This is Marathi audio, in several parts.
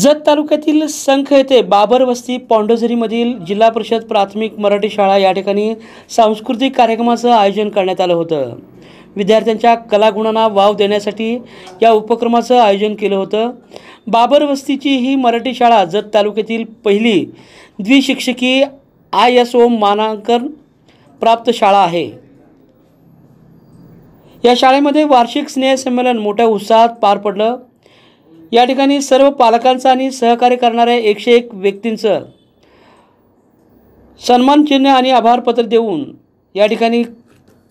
जत तालुक्यातील संख येथे बाबर वस्ती पॉंडोझरीमधील जिल्हा परिषद प्राथमिक मराठी शाळा या ठिकाणी सांस्कृतिक कार्यक्रमाचं आयोजन करण्यात आलं होतं. विद्यार्थ्यांच्या कलागुणांना वाव देण्यासाठी या उपक्रमाचं आयोजन केलं होतं. बाबर वस्तीची ही मराठी शाळा जत तालुक्यातील पहिली द्विशिक्षकी आय एस ओ मानांकन प्राप्त शाळा आहे. या शाळेमध्ये वार्षिक स्नेहसंमेलन मोठ्या उत्साहात पार पडलं. या ठिकाणी सर्व पालकांचं आणि सहकार्य करणाऱ्या एकशे एक व्यक्तींचं सन्मान चिन्ह आणि आभारपत्र देऊन या ठिकाणी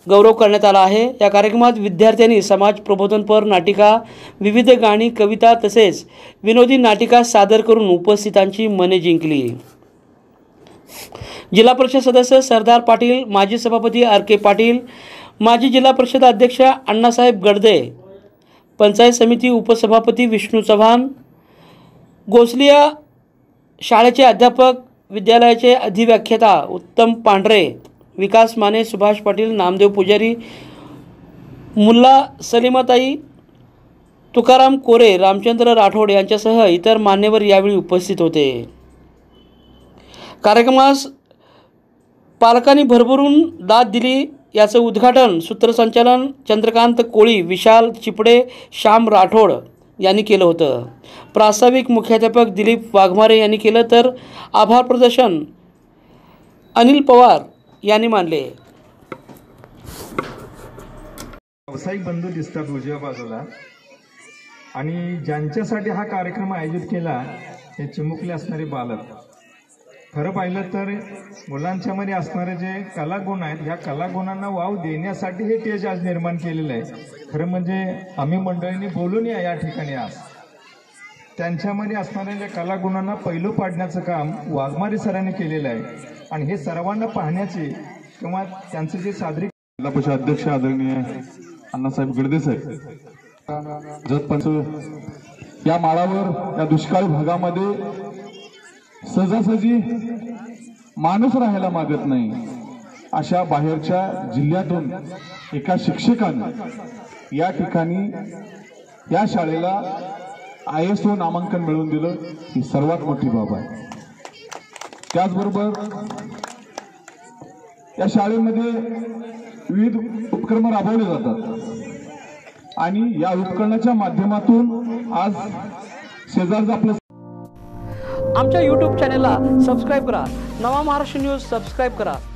गौरव करण्यात आला आहे. या कार्यक्रमात विद्यार्थ्यांनी समाज प्रबोधनपर नाटिका विविध गाणी कविता तसेच विनोदी नाटिका सादर करून उपस्थितांची मने जिंकली. जिल्हा परिषद सदस्य सरदार पाटील माजी सभापती आर के पाटील माजी जिल्हा परिषद अध्यक्ष अण्णासाहेब गडदे पंचायत समिती उपसभापती विष्णू चव्हाण गोसलिया शाळेचे अध्यापक विद्यालयाचे अधिव्याख्याता उत्तम पांढरे विकास माने सुभाष पाटील नामदेव पुजारी मुल्ला सलीमाताई तुकाराम कोरे रामचंद्र राठोड यांच्यासह इतर मान्यवर यावेळी उपस्थित होते. कार्यक्रमास पालकांनी भरभरून दाद दिली. याचं उद्घाटन सूत्रसंचालन चंद्रकांत कोळी विशाल चिपडे श्याम राठोड यांनी केलं होतं. प्रास्ताविक मुख्याध्यापक दिलीप वाघमारे यांनी केलं तर आभार प्रदर्शन अनिल पवार यांनी मानले. व्यावसायिक बंधू दिसतात उजव्या बाजूला आणि ज्यांच्यासाठी हा कार्यक्रम आयोजित केला हे चिमुकले असणारे बालक. खरं पाहिलं तर मुलांच्या मध्ये असणारे जे कलागुण आहेत ह्या कलागुणांना वाव देण्यासाठी हे टेज आज निर्माण केलेलं आहे. खरं म्हणजे आम्ही मंडळींनी बोलून या या ठिकाणी आज. त्यांच्यामध्ये असणाऱ्या ज्या कलागुणांना पैलू पाडण्याचं काम वाघमारी सरांनी केलेलं आहे. आणि हे सर्वांना पाहण्याचे किंवा त्यांचे जे सादरी जिल्हा अध्यक्ष आदरणीय अण्णासाहेब गडदे साहेब. जतपंच या माळावर या दुष्काळी भागामध्ये सहजासहजी माणूस राहायला मागत नाही. अशा बाहेरच्या जिल्ह्यातून एका शिक्षकानं या ठिकाणी या शाळेला आय एस ओ नामांकन मिळवून दिलं. ही सर्वात मोठी बाब आहे. त्याचबरोबर या शाळेमध्ये विविध उपक्रम राबवले जातात. आणि या उपकरणाच्या माध्यमातून आज शेजारचं आपलं आमच्या यूट्यूब चॅनेलला सबस्क्राईब करा. नवा महाराष्ट्र न्यूज सबस्क्राईब करा.